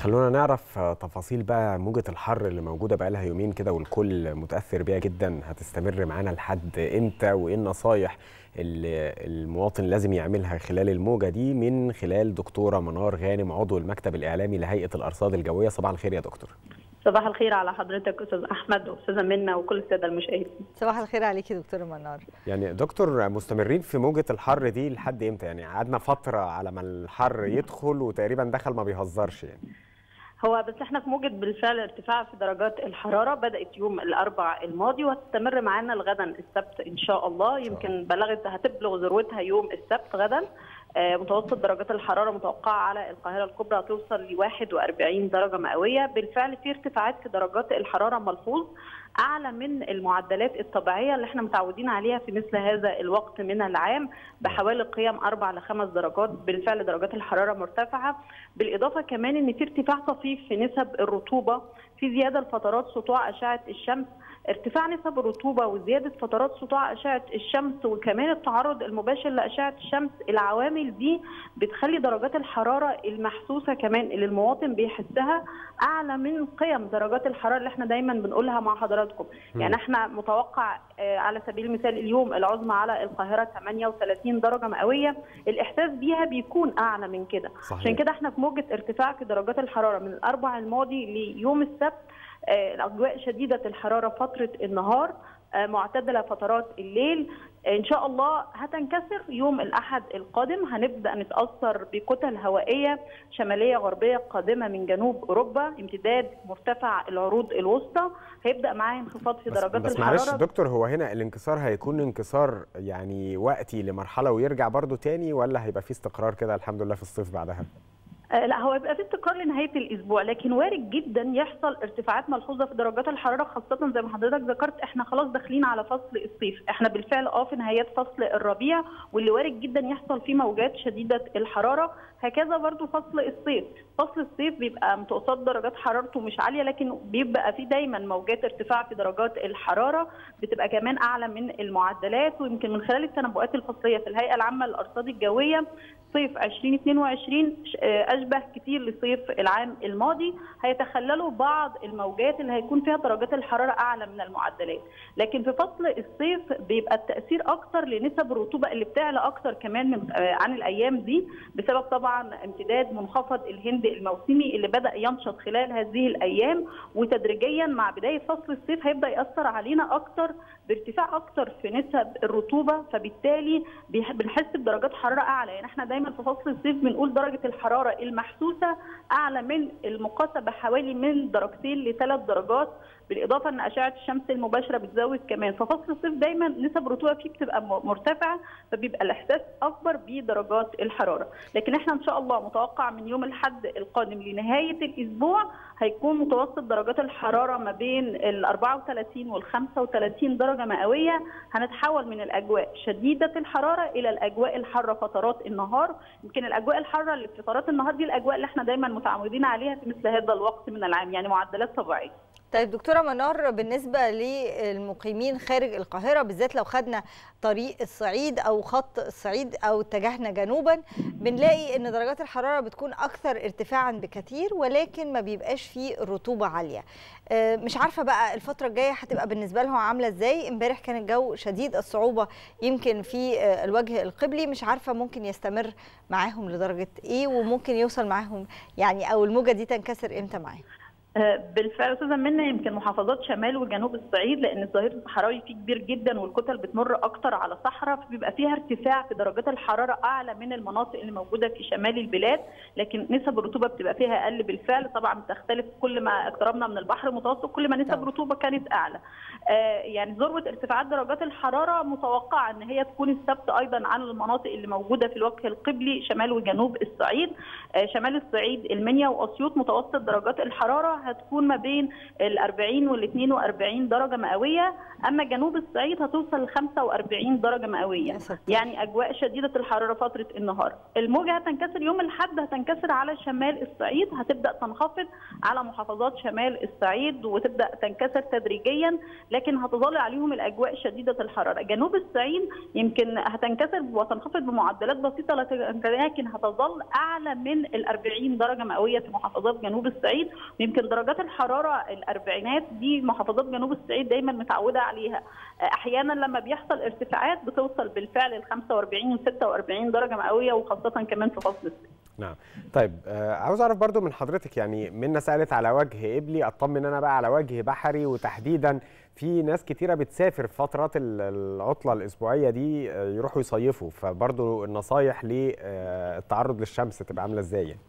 خلونا نعرف تفاصيل بقى موجة الحر اللي موجودة بقى لها يومين كده والكل متأثر بيها جدا. هتستمر معانا لحد إمتى وإيه النصايح اللي المواطن لازم يعملها خلال الموجة دي من خلال دكتورة منار غانم عضو المكتب الإعلامي لهيئة الأرصاد الجوية. صباح الخير يا دكتور. صباح الخير على حضرتك أستاذ أحمد وأستاذة منى وكل السادة المشاهدين. صباح الخير عليكي دكتورة منار. يعني دكتور مستمرين في موجة الحر دي لحد إمتى؟ يعني قعدنا فترة على ما الحر يدخل وتقريبا دخل ما بيهزرش يعني. هو بس إحنا في موجة بالفعل ارتفاع في درجات الحرارة بدأت يوم الأربع الماضي وهتستمر معانا لغدا السبت إن شاء الله. يمكن بلغت هتبلغ ذروتها يوم السبت غدا. متوسط درجات الحرارة متوقعة على القاهرة الكبرى هتوصل ل 41 درجة مئوية. بالفعل في ارتفاعات في درجات الحرارة ملحوظ أعلى من المعدلات الطبيعية اللي إحنا متعودين عليها في مثل هذا الوقت من العام بحوالي قيم أربع لخمس درجات. بالفعل درجات الحرارة مرتفعة. بالإضافة كمان إن في ارتفاع طفيف في نسب الرطوبة في زيادة لفترات سطوع أشعة الشمس ارتفاع نسب الرطوبة وزيادة فترات سطوع أشعة الشمس وكمان التعرض المباشر لأشعة الشمس العوامل دي بتخلي درجات الحرارة المحسوسة كمان اللي المواطن بيحسها أعلى من قيم درجات الحرارة اللي إحنا دايما بنقولها مع حضراتكم. يعني إحنا متوقع آه، على سبيل المثال اليوم العظمى على القاهرة 38 درجة مئوية الإحساس بيها بيكون أعلى من كده. عشان كده إحنا في موجة ارتفاع في درجات الحرارة من الأربع الماضي ليوم السبت الأجواء شديدة الحرارة فترة النهار آه، معتدلة فترات الليل. آه، إن شاء الله هتنكسر يوم الأحد القادم. هنبدأ نتأثر بكتل هوائية شمالية غربية قادمة من جنوب أوروبا امتداد مرتفع العروض الوسطى. هيبدأ معاه انخفاض في بس, درجات بس الحرارة. معلش دكتور هو هنا الانكسار هيكون انكسار يعني وقتي لمرحلة ويرجع برضو تاني ولا هيبقى في استقرار كده الحمد لله في الصيف بعدها؟ آه، لا هو يبقى في استقرار لنهاية الأسبوع لكن وارد جدا يحصل ارتفاعات ملحوظة في درجات الحرارة خاصة زي ما حضرتك ذكرت إحنا خلاص داخلين على فصل الصيف. إحنا بالفعل آه في نهايات فصل الربيع واللي وارد جدا يحصل فيه موجات شديدة الحرارة. هكذا برضو فصل الصيف. فصل الصيف بيبقى متوسط درجات حرارته مش عالية لكن بيبقى فيه دايما موجات ارتفاع في درجات الحرارة بتبقى كمان أعلى من المعدلات. ويمكن من خلال التنبؤات الفصلية في الهيئة العامة للأرصاد الجوية صيف 2022 أشبه كتير لصيف العام الماضي هيتخللوا بعض الموجات اللي هيكون فيها درجات الحرارة أعلى من المعدلات. لكن في فصل الصيف بيبقى التأثير أكتر لنسب الرطوبة اللي بتعلى أكتر كمان من آه، عن الأيام دي بسبب طبعا امتداد منخفض الهند الموسمي اللي بدأ ينشط خلال هذه الأيام. وتدريجيا مع بداية فصل الصيف هيبدأ يأثر علينا أكتر بارتفاع أكتر في نسب الرطوبة. فبالتالي بنحس بدرجات حرارة أعلى. يعني إحنا دايما في فصل الصيف بنقول درجة الحرارة المحسوسة أعلى من المقاسة بحوالي من درجتين لثلاث درجات. بالإضافة إن أشعة الشمس المباشرة بتزود كمان ففصل الصيف دايما نسب الرطوبه فيه بتبقى مرتفعة فبيبقى الإحساس أكبر بدرجات الحرارة. لكن إحنا إن شاء الله متوقع من يوم الأحد القادم لنهاية الأسبوع هيكون متوسط درجات الحرارة ما بين ال 34 وال 35 درجة مئوية. هنتحول من الأجواء شديدة الحرارة إلى الأجواء الحارة فترات النهار. يمكن الأجواء الحارة اللي في فترات النهار دي الأجواء اللي إحنا دايما متعودين عليها في مثل هذا الوقت من العام يعني معدلات طبيعية. طيب دكتورة منار بالنسبة للمقيمين خارج القاهرة بالذات لو خدنا طريق الصعيد أو خط الصعيد أو اتجهنا جنوبا بنلاقي إن درجات الحرارة بتكون أكثر ارتفاعا بكثير ولكن ما بيبقاش فيه رطوبة عالية. آه، مش عارفة بقى الفترة الجاية هتبقى بالنسبة لهم عاملة إزاي. امبارح كان الجو شديد الصعوبة يمكن في آه، الوجه القبلي. مش عارفة ممكن يستمر معاهم لدرجة إيه وممكن يوصل معاهم يعني أو الموجة دي تنكسر إمتى معاهم؟ بالفعل أستاذة منى يمكن محافظات شمال وجنوب الصعيد لأن الظهير الصحراوي فيه كبير جدا والكتل بتمر أكتر على صحراء فبيبقى فيها ارتفاع في درجات الحرارة أعلى من المناطق اللي موجودة في شمال البلاد لكن نسب الرطوبة بتبقى فيها أقل بالفعل. طبعا بتختلف كل ما اقتربنا من البحر المتوسط كل ما نسب طبعا. الرطوبة كانت أعلى. آه، يعني ذروة ارتفاعات درجات الحرارة متوقعة إن هي تكون السبت أيضا عن المناطق اللي موجودة في الوجه القبلي شمال وجنوب الصعيد. آه، شمال الصعيد المنيا وأسيوط متوسط درجات الحرارة هتكون ما بين ال 40 وال 42 درجة مئوية أما جنوب الصعيد هتوصل ل 45 درجة مئوية. يعني أجواء شديدة الحراره فترة النهار. الموجة هتنكسر يوم الأحد هتنكسر على شمال الصعيد هتبدأ تنخفض على محافظات شمال الصعيد وتبدأ تنكسر تدريجيا لكن هتظل عليهم الأجواء شديدة الحرارة. جنوب الصعيد يمكن هتنكسر وتنخفض بمعدلات بسيطة لكن هتظل أعلى من ال 40 درجة مئوية في محافظات جنوب الصعيد. ويمكن درجات الحرارة الأربعينات دي محافظات جنوب الصعيد دايما متعودة عليها. أحيانا لما بيحصل ارتفاعات بتوصل بالفعل ل 45 و 46 درجة مئوية وخاصة كمان في فصل الصيف نعم. طيب آه عاوز أعرف برضو من حضرتك يعني منا سألت على وجه قبلي أطمن أنا بقى على وجه بحري وتحديدا في ناس كتيرة بتسافر فترات العطلة الأسبوعية دي يروحوا يصيفوا. فبرضو النصايح للتعرض للشمس تبقى عاملة إزاي يعني؟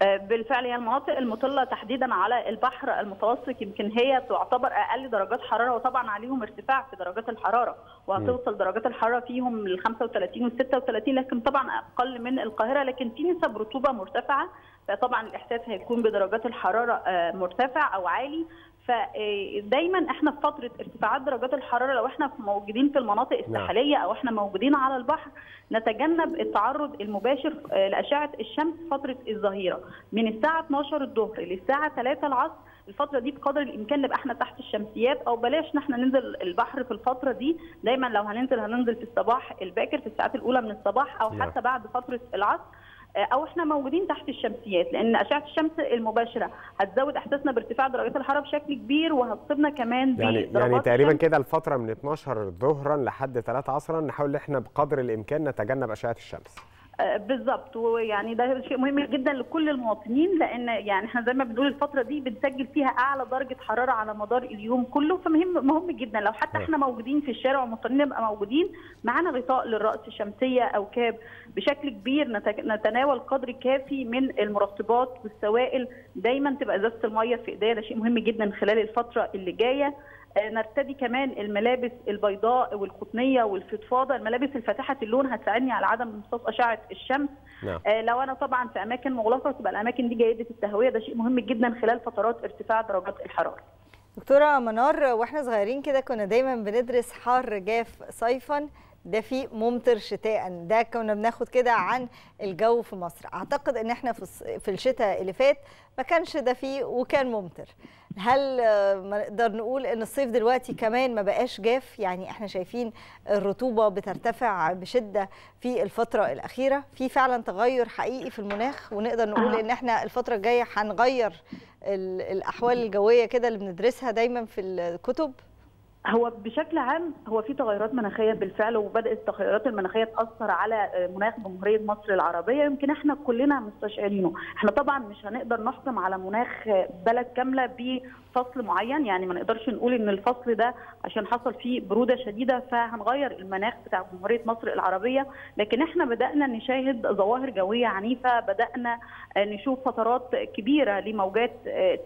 بالفعل هي المناطق المطلة تحديدا على البحر المتوسط يمكن هي تعتبر أقل درجات حرارة وطبعا عليهم ارتفاع في درجات الحرارة وهتوصل درجات الحرارة فيهم ل 35 و 36 لكن طبعا أقل من القاهرة لكن في نسب رطوبة مرتفعة فطبعا الإحساس هيكون بدرجات الحرارة مرتفع أو عالي. فدايما إحنا في فترة ارتفاعات درجات الحرارة لو إحنا موجودين في المناطق الساحلية أو إحنا موجودين على البحر نتجنب التعرض المباشر لأشعة الشمس فترة الظهيرة. من الساعة 12 الظهر للساعة 3 العصر الفترة دي بقدر الإمكان نبقى إحنا تحت الشمسيات أو بلاش إن إحنا ننزل البحر في الفترة دي. دايما لو هننزل هننزل في الصباح الباكر في الساعات الأولى من الصباح أو حتى بعد فترة العصر. أو إحنا موجودين تحت الشمسيات لأن أشعة الشمس المباشرة هتزود إحساسنا بارتفاع درجات الحرارة بشكل كبير وهتصيبنا كمان يعني يعني تقريبا كده الفترة من 12 ظهرا لحد 3 عصرا نحاول إحنا بقدر الإمكان نتجنب أشعة الشمس. بالظبط. ويعني ده شيء مهم جدا لكل المواطنين لأن يعني إحنا زي ما بنقول الفترة دي بنسجل فيها أعلى درجة حرارة على مدار اليوم كله فمهم مهم جدا. لو حتى إحنا موجودين في الشارع ومضطرين نبقى موجودين معانا غطاء للرأس الشمسيه أو كاب بشكل كبير نتناول قدر كافي من المرطبات والسوائل. دايما تبقى إزازة المية في ايديا ده شيء مهم جدا خلال الفترة اللي جاية. نرتدي كمان الملابس البيضاء والقطنية والفضفاضة الملابس الفاتحة اللون هتساعدني على عدم امتصاص أشعة الشمس. نعم. آه لو أنا طبعا في أماكن مغلقة تبقى الأماكن دي جيدة التهوية ده شيء مهم جدا خلال فترات ارتفاع درجات الحرارة. دكتورة منار وإحنا صغيرين كده كنا دايما بندرس حار جاف صيفا. دفي ممطر شتاء. ده كنا بناخد كده عن الجو في مصر. أعتقد إن إحنا في الشتاء اللي فات ما كانش دفي وكان ممطر. هل نقدر نقول إن الصيف دلوقتي كمان ما بقاش جاف؟ يعني إحنا شايفين الرطوبة بترتفع بشدة في الفترة الأخيرة. في فعلا تغير حقيقي في المناخ ونقدر نقول إن إحنا الفترة الجاية هنغير الأحوال الجوية كده اللي بندرسها دايما في الكتب. هو بشكل عام هو في تغيرات مناخية بالفعل وبدأت التغيرات المناخية تأثر على مناخ جمهورية مصر العربية. يمكن إحنا كلنا مستشعرينه. إحنا طبعا مش هنقدر نحكم على مناخ بلد كاملة بفصل معين. يعني ما نقدرش نقول إن الفصل ده عشان حصل فيه برودة شديدة فهنغير المناخ بتاع جمهورية مصر العربية. لكن إحنا بدأنا نشاهد ظواهر جوية عنيفة. بدأنا نشوف فترات كبيرة لموجات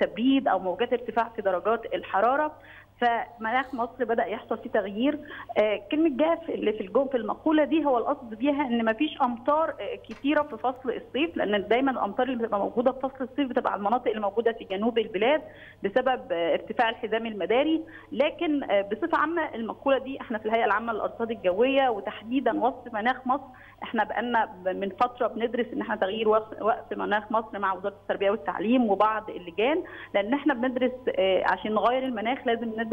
تبريد أو موجات ارتفاع في درجات الحرارة. فمناخ مصر بدأ يحصل فيه تغيير. آه كلمة جاف اللي في الجو في المقولة دي هو القصد بيها إن ما فيش أمطار آه كتيرة في فصل الصيف لأن دايما الأمطار اللي بتبقى موجودة في فصل الصيف بتبقى على المناطق اللي موجودة في جنوب البلاد بسبب آه ارتفاع الحزام المداري. لكن بصفة عامة المقولة دي إحنا في الهيئة العامة للأرصاد الجوية وتحديدا وصف مناخ مصر إحنا بقالنا من فترة بندرس إن إحنا تغيير وقف مناخ مصر مع وزارة التربية والتعليم وبعض اللجان لأن إحنا بندرس عشان نغير المناخ لازم ندرس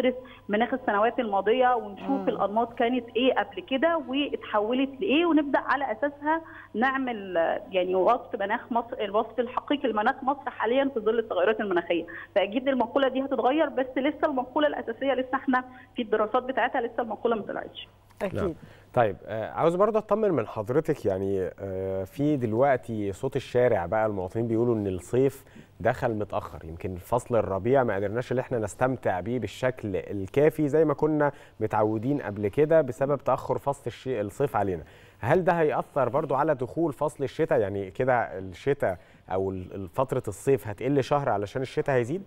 مناخ السنوات الماضية ونشوف مم. الأنماط كانت إيه قبل كده واتحولت لإيه ونبدأ على أساسها نعمل يعني وصف مناخ مصر الوصف الحقيقي لمناخ مصر حاليا في ظل التغيرات المناخية فأكيد المقولة دي هتتغير بس لسه المقولة الأساسية لسه إحنا في الدراسات بتاعتها لسه المقولة ما طلعتش أكيد نعم. طيب آه عاوز برضه أطمن من حضرتك يعني آه في دلوقتي صوت الشارع بقى المواطنين بيقولوا إن الصيف دخل متأخر يمكن فصل الربيع ما قدرناش إن إحنا نستمتع بيه بالشكل الكافي زي ما كنا متعودين قبل كده بسبب تأخر فصل الصيف علينا. هل ده هيأثر برضه على دخول فصل الشتاء؟ يعني كده الشتاء أو فترة الصيف هتقل شهر علشان الشتاء هيزيد؟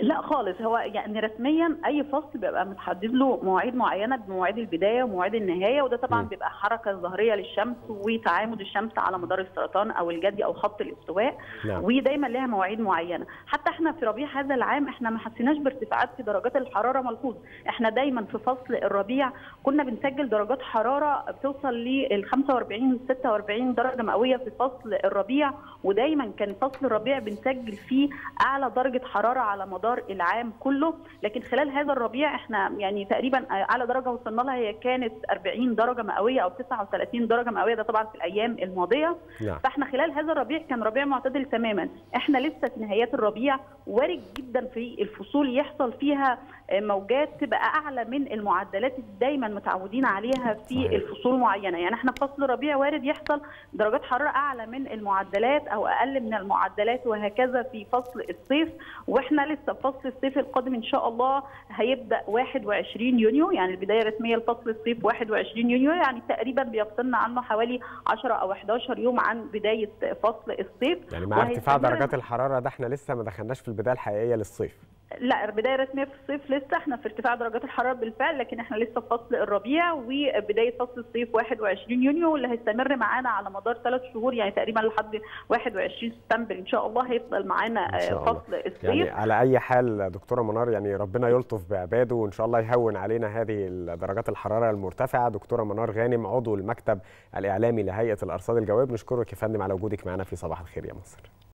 لا خالص. هو يعني رسميا أي فصل بيبقى متحدد له مواعيد معينة بمواعيد البداية ومواعيد النهاية وده طبعا م. بيبقى حركة ظاهريه للشمس وتعامد الشمس على مدار السرطان أو الجدي أو خط الاستواء نعم. ودايما لها مواعيد معينة. حتى إحنا في ربيع هذا العام إحنا ما حسيناش بارتفاعات في درجات الحرارة ملحوظ. إحنا دايما في فصل الربيع كنا بنسجل درجات حرارة بتوصل لل 45 و 46 درجة مئوية في فصل الربيع ودايما كان فصل الربيع بنسجل فيه أعلى درجة حرارة على مدار العام كله لكن خلال هذا الربيع إحنا يعني تقريبا أعلى درجة وصلنا لها هي كانت 40 درجة مئوية أو 39 درجة مئوية ده طبعا في الأيام الماضية. نعم. فإحنا خلال هذا الربيع كان ربيع معتدل تماما. إحنا لسه في نهايات الربيع وارد جدا في الفصول يحصل فيها موجات تبقى أعلى من المعدلات اللي دايما متعودين عليها في صحيح. الفصول معينة. يعني إحنا في فصل الربيع وارد يحصل درجات حرارة أعلى من المعدلات أو أقل من المعدلات وهكذا في فصل الصيف. وإحنا لسه فصل الصيف القادم إن شاء الله هيبدأ 21 يونيو. يعني البداية الرسمية لفصل الصيف 21 يونيو. يعني تقريبا بيفصلنا عنه حوالي 10 أو 11 يوم عن بداية فصل الصيف. يعني مع ارتفاع درجات الحرارة ده إحنا لسه ما دخلناش في البداية الحقيقية للصيف. لا البداية الرسميه في الصيف لسه. إحنا في ارتفاع درجات الحرارة بالفعل لكن إحنا لسه في فصل الربيع وبداية فصل الصيف 21 يونيو اللي هيستمر معانا على مدار ثلاث شهور يعني تقريبا لحد 21 سبتمبر إن شاء الله هيفضل معانا الله. فصل الصيف. يعني على أي حال دكتورة منار يعني ربنا يلطف بعباده وإن شاء الله يهون علينا هذه درجات الحرارة المرتفعة. دكتورة منار غانم عضو المكتب الإعلامي لهيئة الأرصاد الجوية بنشكرك يا فندم على وجودك معنا في صباح الخير يا مصر.